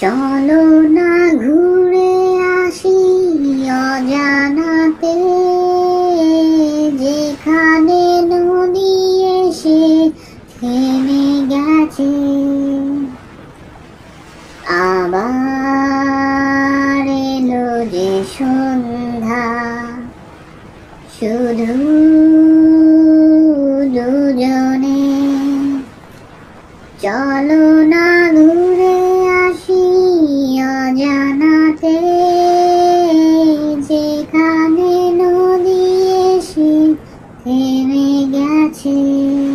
চলো না ঘুরে আসি অজানাতে। যেখানে নদী এসে থেমে গেছে। আবার এলো যে সন্ধ্যা। শুধু দুজনে। চলো না 一次